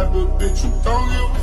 type of bitch you don't give